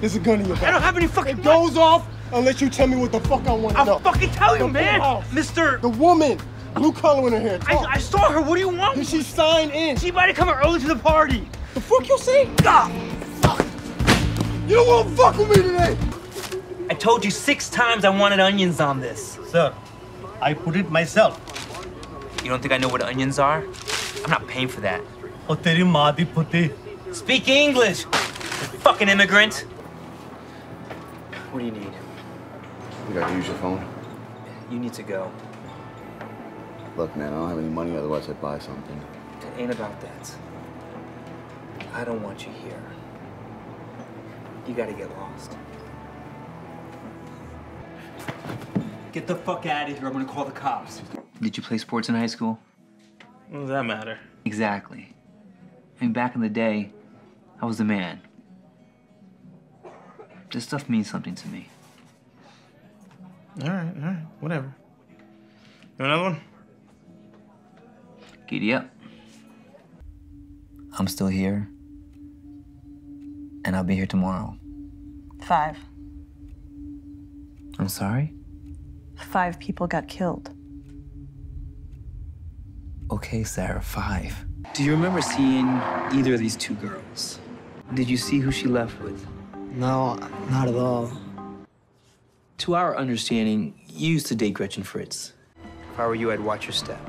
There's a gun in your back. I don't have any fucking It goes off unless you tell me what the fuck I want to know. I'll fucking tell you, The man. Mister, The woman, blue color in her hair. I, I saw her. What do you want? Did she sign in? She might have come early to the party. The fuck you say? Ah, fuck. You don't want to fuck with me today. I told you six times I wanted onions on this. Sir, I put it myself. You don't think I know what onions are? I'm not paying for that. Teri maa. Speak English, you fucking immigrant. What do you need? You gotta use your phone. You need to go. Look, man, I don't have any money, otherwise I'd buy something. It ain't about that. I don't want you here. You gotta get lost. Get the fuck out of here. I'm gonna call the cops. Did you play sports in high school? What does that matter? Exactly. I mean, back in the day, I was the man. This stuff means something to me. All right, all right, whatever. You want another one? Giddy up. I'm still here. And I'll be here tomorrow. Five. I'm sorry? Five people got killed. Okay, Sarah, five. Do you remember seeing either of these two girls? Did you see who she left with? No, not at all. To our understanding, you used to date Gretchen Fritz. If I were you, I'd watch your step.